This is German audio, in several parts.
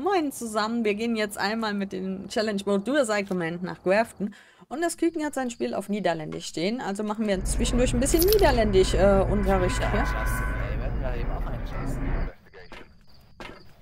Moin zusammen, wir gehen jetzt einmal mit dem Challenge Mode Dual Argument nach Grafton. Und das Küken hat sein Spiel auf Niederländisch stehen, also machen wir zwischendurch ein bisschen Niederländisch äh, Unterricht Ja.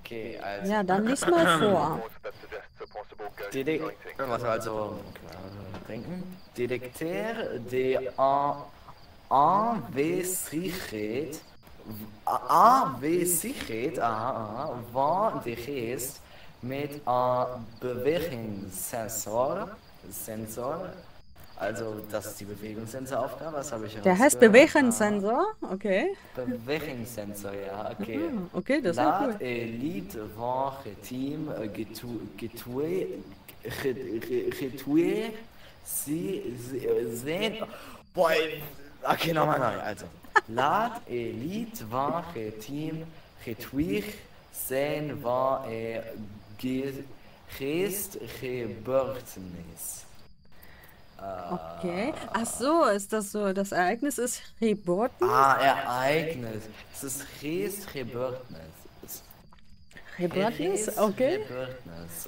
Okay, also. Ja, dann lies mal vor. Dedek was wir also denken. Detecteur de aanwezigheid. Aanwezigheid aha, aha, van de geest met een bewegingssensor. Sensor. Also, das ist die Bewegungssensor-Aufgabe. Was habe ich Der heißt? Bewegungssensor, okay. Bewegingssensor, ja, okay. Ah, okay, das ist cool. elite het team getu- getue ge- ge- getue sie sie- zijn boah okay nochmal neu also laat elite van het team getue zijn van er ge- geestgebeurtenis Okay. Ach so, ist das so, das Ereignis ist Reborten? Ah, Ereignis. Es ist Geestgebeurtenis. Es- Rebortnis? Okay.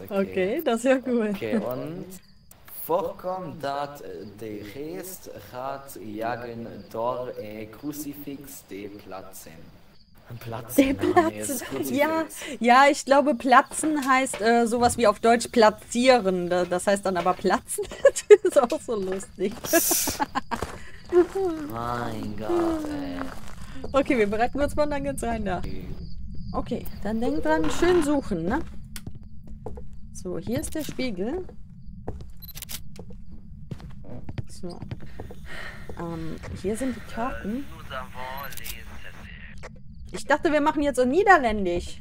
Okay, das ist ja cool. Okay, und voorkomt dat eh, de geest gaat jagen door een crucifix de platzen. Platzen? Der Platzen. Ja, ja, ich glaube, platzen heißt äh, sowas wie auf Deutsch platzieren. Da- Das heißt dann aber platzen. das ist auch so lustig. Mein Gott, ey. Okay, wir bereiten uns mal dann geht's rein da. Okay, dann denk dran, schön suchen, ne? So, hier ist der Spiegel. So. Ähm, hier sind die Karten. Essais. Ich dachte, wir machen jetzt so Niederländisch.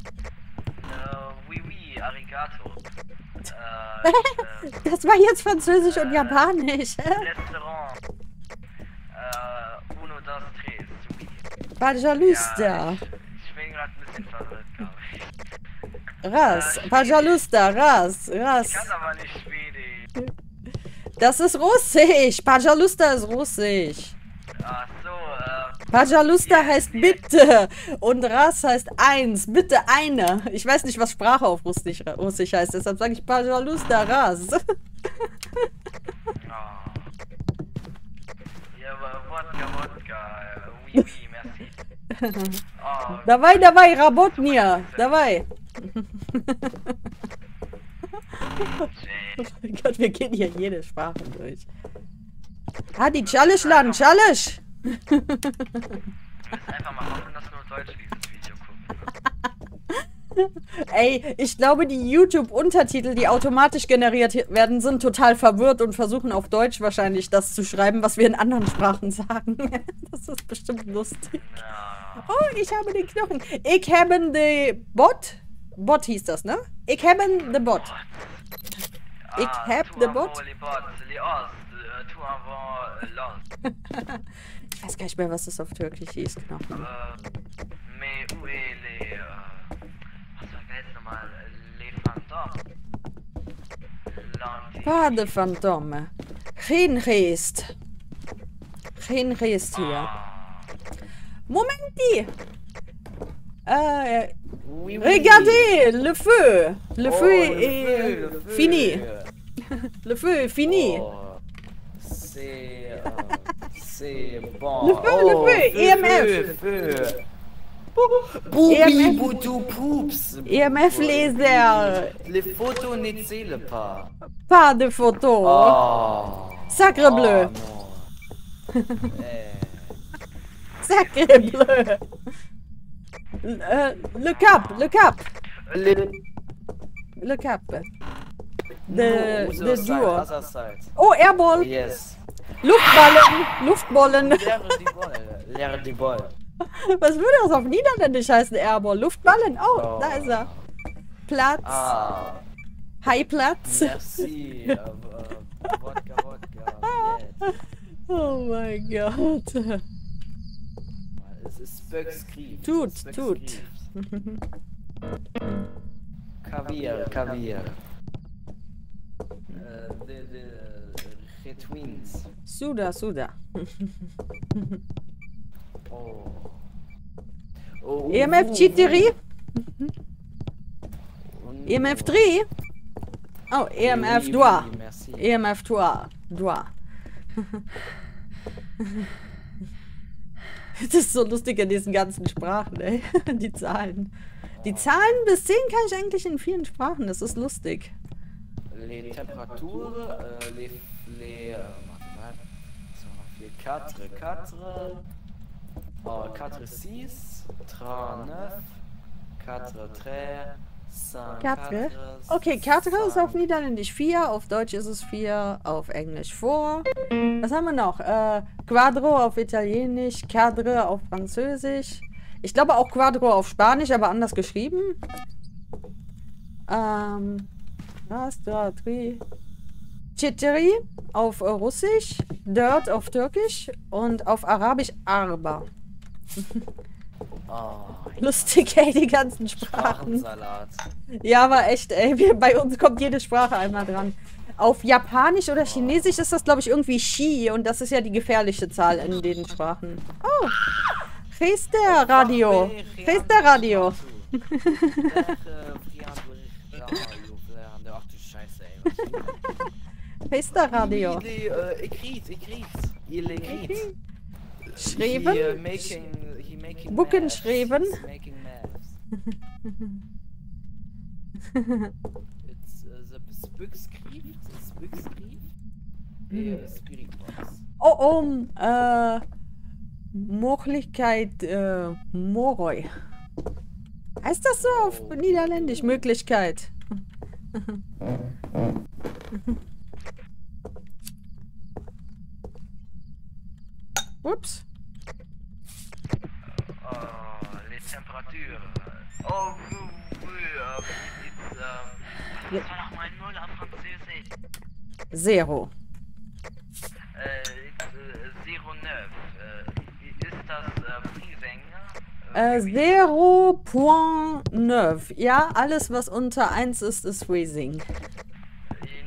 Äh. Äh, äh, Das war jetzt Französisch und Japanisch. Äh, oui. Pajalusta. ich, ich bin gerade ein bisschen verwirrt, glaube ich. Ras. Pajalusta. Ras. Ras. Ich kann aber nicht Schwedisch. Das ist Russisch. Pajalusta ist Russisch. Ach so, äh, Pajalusta heißt bitte und Ras heißt eins. Bitte eine. Ich weiß nicht, was Sprache auf Russisch, Russisch heißt. Deshalb sage ich Pajalusta Ras. oh. Ja, aber Wodka, Wodka. Äh, oui, oui, merci. Oh, Давай, давай, работния. Давай. Mein Gott, wir gehen hier jede Sprache durch. Ah, die Challenge laden. Challenge. einfach mal hoffen, dass nur Deutsche dieses Video gucken. Ey, ich glaube, die YouTube-Untertitel, die automatisch generiert werden, sind total verwirrt und versuchen auf Deutsch wahrscheinlich das zu schreiben, was wir in anderen Sprachen sagen. Das ist bestimmt lustig. Oh, ich habe den Knochen. Ich habe den Bot. Bot hieß das, ne? Ich habe den Bot. Ich Ah, hab tout de avant bot. Les bots, les os, euh, tout avant euh, l'os. Ich weiß gar nicht mehr, was das auf Türkisch hieß. Knochen. Euh, mais où est les. Euh, was war jetzt nochmal? Les fantômes. L'anti. Pade Phantome. Geen geest. Geen geest hier. Ah, Momenti! Äh, Oui, oui. regardez, le feu! Le Oh, feu le est feu, le feu. fini. Le feu est fini. Oh, c'est. euh, c'est bon. Le feu, le Oh, feu, EMF. Feu, feu. Boubi, EMF. boudou. EMF laser. Les photos ne zählen pas? Pas de photo. Oh. Sacre bleu. Oh, non. Eh. Sacré bleu. Le, euh, le cap, le cap, Le- le cap. No, other de side, duo. Oh, Airball. Yes. Luftballen, Luftballen. Leer die Ball. Leer die Ball. Was würde das auf Niederländisch heißen, Airball? Luftballen. Oh, Oh. da ist er. Platz. Ah. High-Platz. Merci. äh, äh, Wodka, Wodka. Yes. Oh mein Gott. Es ist Spöckskrieg. Tut, Spöckskrieg. Kaviar, Kaviar. Äh, de, de, äh, Twins. Suda, Suda. Oh. Oh, EMF uh, Chitiri? uh, EMF 3? Oh, EMF Oui, 2. oui. EMF 2. 2. Das ist so lustig in diesen ganzen Sprachen, ey. Die Zahlen. Die Zahlen bis 10 kann ich eigentlich in vielen Sprachen. Das ist lustig. Les températures, euh, les, les, euh, warte mal, so, les 4, 4, oh, 4, 6, 3, 9, 4, 3, 5, Quatre. Okay, Quatre ist auf Niederländisch 4, auf Deutsch ist es 4, auf Englisch 4. Was haben wir noch? Äh, Quadro auf Italienisch, Cadre auf Französisch. Ich glaube auch Quadro auf Spanisch, aber anders geschrieben. Ähm, was, da, tri. Chiteri auf äh, Russisch, Dirt auf Türkisch und auf Arabisch Arba. Oh, Lustig, ey, die ganzen Sprachen. Ja, aber echt, ey, wir, bei uns kommt jede Sprache einmal dran. Auf Japanisch oder Chinesisch ist das, glaube ich, irgendwie Shi und das ist ja die gefährliche Zahl in den Sprachen. Oh, Gester Radio. Gester Radio. Ach du Scheiße, ey. Gester Radio. Il est euh, écrit, écrit. Il écrit. Schreiben? He, uh, making, he making Boeken maths. schreiben? He's making maths. It's uh, the Spükskrif, Spükskrif. Mhm. Uh, Spiritbox. Oh, um, äh, Möglichkeit, äh, Moroi. Heißt das so auf Niederländisch? Möglichkeit. Ups. Oh, les températures. Oh, äh, Ja. was war nochmal Null auf Französisch? Zero. Äh, äh, 09. Äh, ist das, äh, Freezing? Äh, 0.9. Ja, alles, was unter 1 ist, ist Freezing.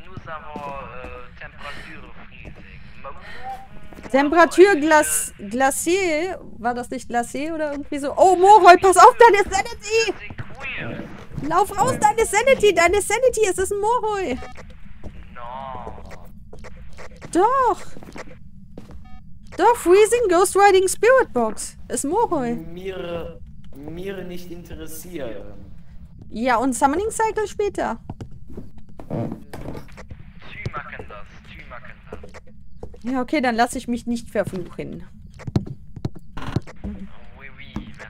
Nous avons, äh, Temperature Freezing. Temperatur Glas Glacier. War das nicht Glacier oder irgendwie so? Oh, Moroi, pass auf, deine Sanity! Lauf raus, deine Sanity, deine Sanity, es ist ein Moroi. Doch. Doch, Freezing Ghost Riding Spirit Box. Ist Moroi. Mir, mir nicht interessieren. Ja, und Summoning Cycle später. Tu machen das, machen das. Ja, okay, dann lasse ich mich nicht verfluchen.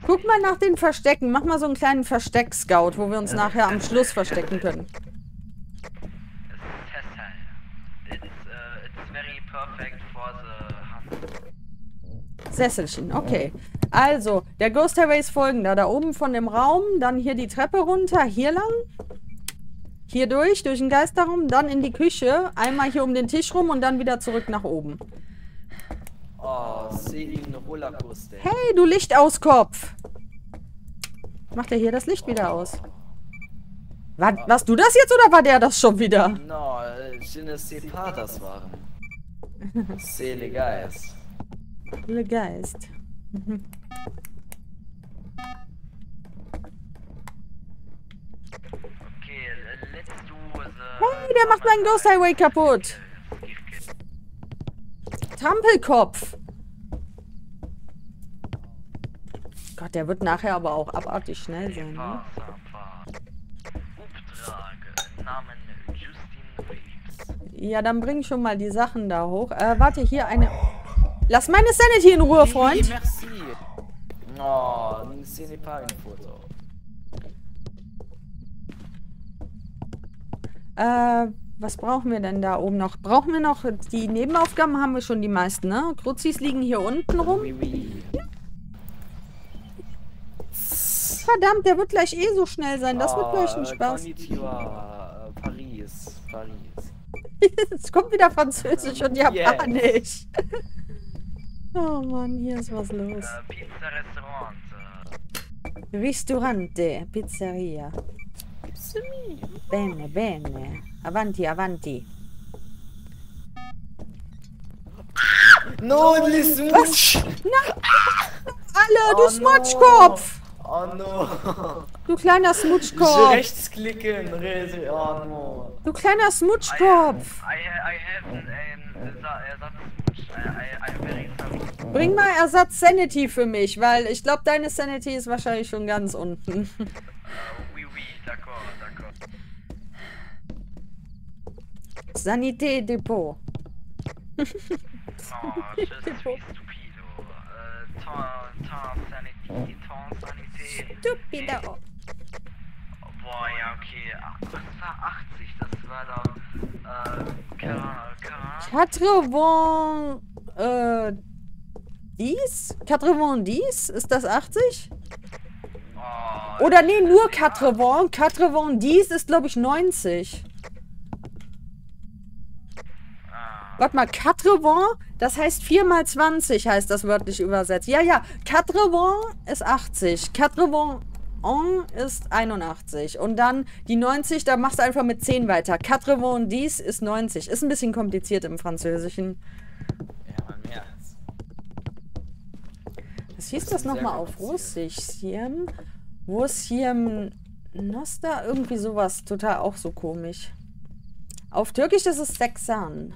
Guck mal nach den Verstecken. Mach mal so einen kleinen Versteck-Scout, wo wir uns nachher am Schluss verstecken können. Sesselchen, okay. Also, der Ghost Highway ist folgender. Da oben von dem Raum, dann hier die Treppe runter, hier lang. Hier durch, durch den Geisterraum, dann in die Küche, einmal hier um den Tisch rum und dann wieder zurück nach oben. Oh, une Rollercoaster. Hey, du Lichtauskopf! Macht er hier das Licht wieder aus? War, warst du das jetzt oder war der das schon wieder? No, je ne sais pas, das waren. C'est les guys. Le Geist. Okay, Hey, der macht meinen Ghost Highway kaputt. Trampelkopf. Gott, der wird nachher aber auch abartig schnell sein. Ne? Ja, dann bring schon mal die Sachen da hoch. Äh, warte, hier eine... Lass meine Sanity in Ruhe, Freund. merci. No, ce n'est pas une photo. Äh, was brauchen wir denn da oben noch? Brauchen wir noch... Die Nebenaufgaben haben wir schon die meisten, ne? Kruzis liegen hier unten rum. Verdammt, der wird gleich eh so schnell sein. Das wird gleich ein Ah, Spaß. Konnichiwa, äh, Paris, Paris. Es kommt wieder Französisch und Japanisch. Oh Mann, hier ist was los. Äh, Pizza Restaurant. Äh, Ristorante, Pizzeria. Bene, bene. Avanti, avanti. No, les Smooch. Alle, du Oh, Smutschkopf! Oh Oh no. Du kleiner Ich Smutschkopf. rechtsklicken. Re- Oh no. Du kleiner Smutschkopf. I, I have an, an Ersatz. I, I, I'm very sorry. Bring mal Ersatz Sanity für mich, weil ich glaube, deine Sanity ist wahrscheinlich schon ganz unten. Uh, oui, oui, d'accord, d'accord. Sanité Depot. Suis stupido. Euh. Boah, ja, okay. Ach, das war 80, das war doch. Äh, Kara, Kara. Quatre Vents, äh, dies? Quatre Vents dies? Ist das 80? Oh, Oder nee, nur Quatre Vents. Quatre Vents dies ist, glaube ich, 90. ah, Warte mal, Quatre Vents, das heißt 4 mal 20 heißt das wörtlich übersetzt. Ja, ja, Quatre Vents ist 80. Quatre Vents en ist 81. Und dann die 90, da machst du einfach mit 10 weiter. Quatre Vents dies ist 90. Ist ein bisschen kompliziert im Französischen. Ja, man merkt's. Was hieß Das das nochmal auf. Russisch? Siem? Wo ist Siem Nosta? Irgendwie sowas. Total auch so komisch. Auf Türkisch ist es Sexan.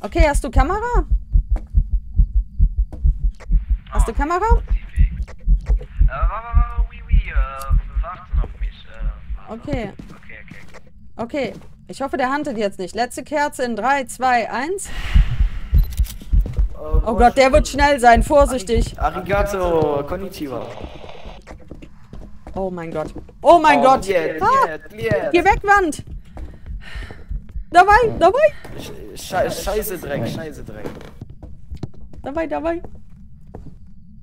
Okay, hast du Kamera? Hast du Kamera? Okay, Okay. Ich hoffe, der handelt jetzt nicht. Letzte Kerze in 3, 2, 1. Oh Gott, der wird schnell sein. Vorsichtig. Arigato, konnichiwa. Oh mein Gott. Oh mein Gott. Jetzt, Ah, geh weg, Wand. Dabei, dabei. Sche Scheiße Dreck, Scheiße Dreck. Dabei, dabei.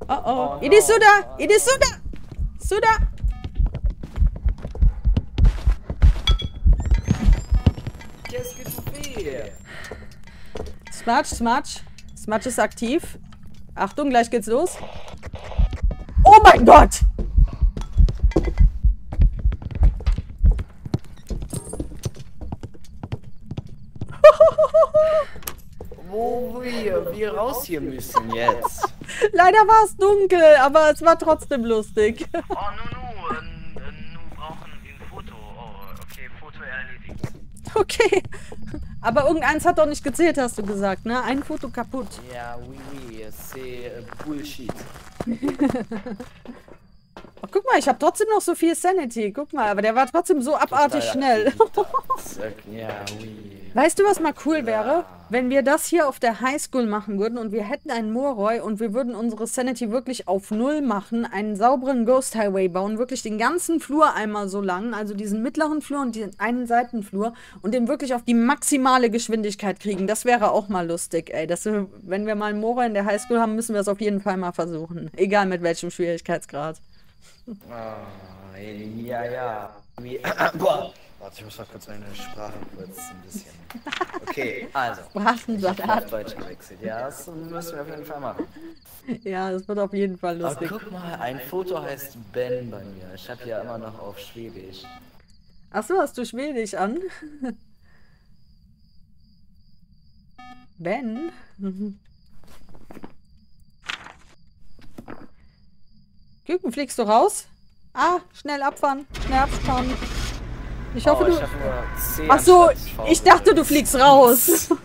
Oh oh. Oh, Idi no. Suda! Idi Suda! Suda! Smudge, Smudge. Smudge ist aktiv. Achtung, gleich geht's los. Oh mein Gott! Wo wir, wir raus hier müssen jetzt. Leider war es dunkel, aber es war trotzdem lustig. Oh, nu, nu, äh, äh, nu brauchen ein Foto. Oh, okay, Foto erledigt. Okay. Aber irgendeins hat doch nicht gezählt, hast du gesagt, ne? Ein Foto kaputt. Ja, oui, oui, c'est äh, Bullshit. Oh, guck mal, ich habe trotzdem noch so viel Sanity. Guck mal, aber der war trotzdem so abartig schnell. ja, oui. Weißt du, was mal cool wäre? Wenn wir das hier auf der Highschool machen würden und wir hätten einen Moroi und wir würden unsere Sanity wirklich auf Null machen, einen sauberen Ghost Highway bauen, wirklich den ganzen Flur einmal so lang, also diesen mittleren Flur und den einen Seitenflur und den wirklich auf die maximale Geschwindigkeit kriegen. Das wäre auch mal lustig, ey. Das, wenn wir mal einen Moroi in der Highschool haben, müssen wir es auf jeden Fall mal versuchen. Egal mit welchem Schwierigkeitsgrad. Ah, ja, ja. Boah. Warte, ich muss mal kurz meine Sprache kurz ein bisschen. Okay, also. Sprachensalat. Deutsch gewechselt. Ja, das müssen wir auf jeden Fall machen. Ja, das wird auf jeden Fall Aber lustig. guck mal, ein Foto heißt Ben bei mir. Ich habe ja immer noch auf Schwedisch. Achso, hast du Schwedisch an? Ben? Küken, fliegst du raus? Ah, schnell abfahren, schnell abfahren. Ich hoffe, oh, ich du. C Ach so, ich dachte, du fliegst raus.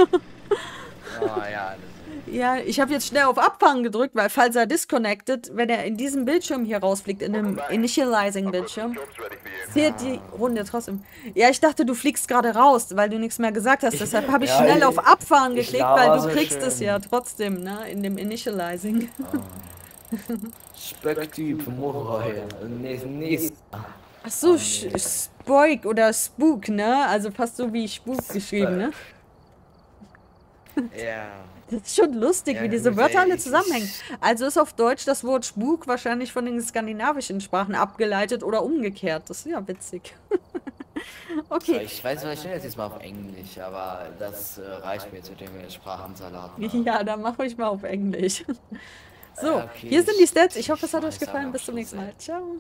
Oh, ja, ja, ich habe jetzt schnell auf Abfahren gedrückt, weil falls er disconnected, wenn er in diesem Bildschirm hier rausfliegt, in dem Initializing-Bildschirm, zählt die Runde trotzdem. Ja, ich dachte, du fliegst gerade raus, weil du nichts mehr gesagt hast. Deshalb habe ich Ja, schnell ich- auf Abfahren geklickt, weil du so kriegst es schön. ja trotzdem, ne? In dem Initializing. Moroi. Nee, nee. Ach so, Sch- Spoik oder Spook, ne? Also fast so wie Spuk geschrieben, ne? Ja. Das ist schon lustig, Ja, wie diese Wörter alle zusammenhängen. Also ist auf Deutsch das Wort Spuk wahrscheinlich von den skandinavischen Sprachen abgeleitet oder umgekehrt. Das ist ja witzig. okay. Ich weiß, ich will jetzt mal auf Englisch, aber das äh, reicht mir zu dem Sprachensalat. Ja, dann mache ich mal auf Englisch. So, okay, hier sind die Stats. Ich hoffe, es hat euch gefallen. Bis zum nächsten Mal. Ciao.